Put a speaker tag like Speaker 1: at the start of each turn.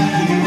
Speaker 1: you.